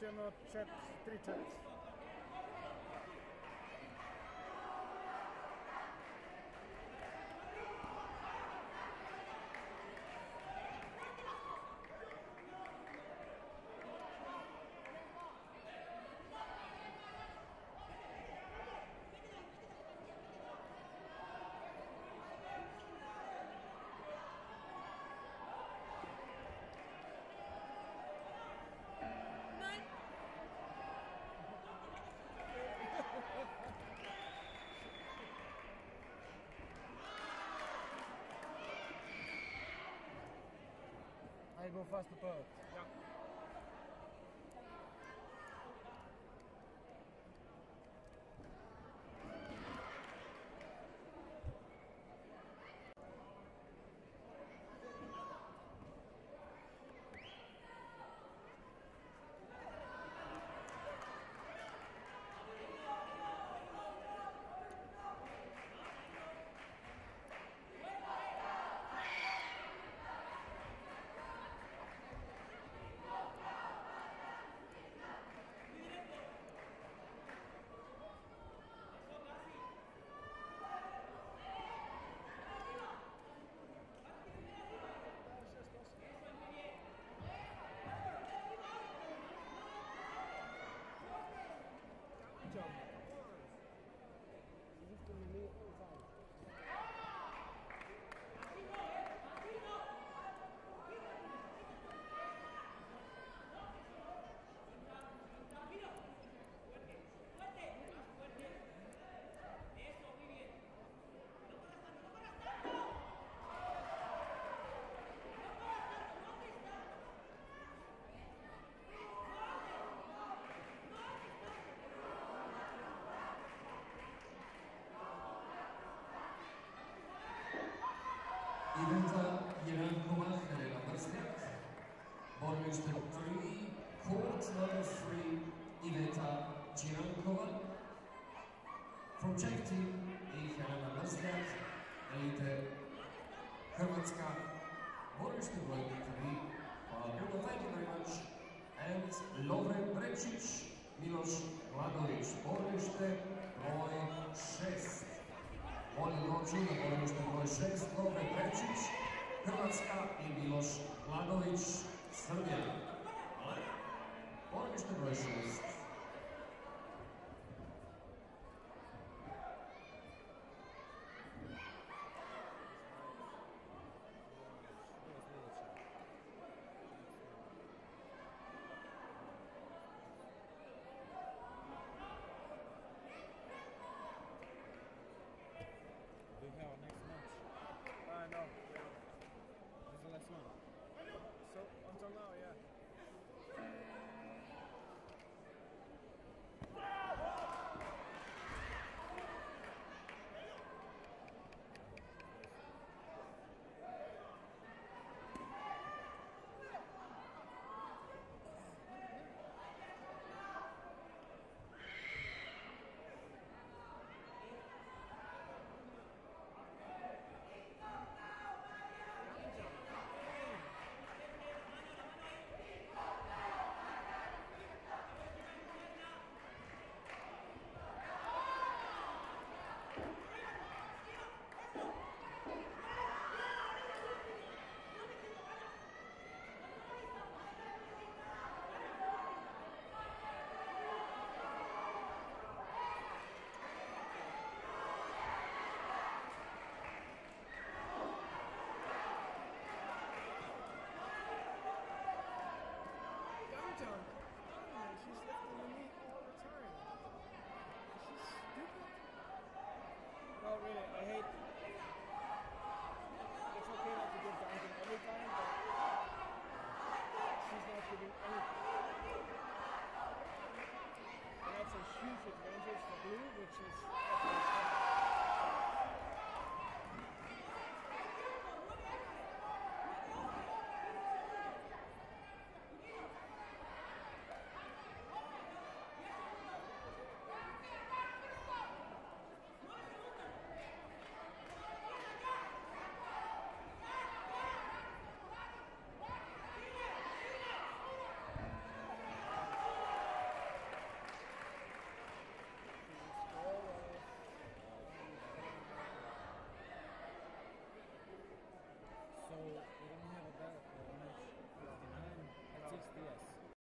się no przed triczet. Hij wil vast op 3, court number 3, Iveta Jerankova. From Czech team Helena Brzniak, Elite Hrvatska. Ballmeister broj 3, hvala thank you very much. And Lovren Brečić, Miloš Vladović, Ballmeister broj 6. Molim noću na borilište broj 6, Lovre Pečić, Hrvatska i Miloš Vladović, Srbija. Borilište broj 6.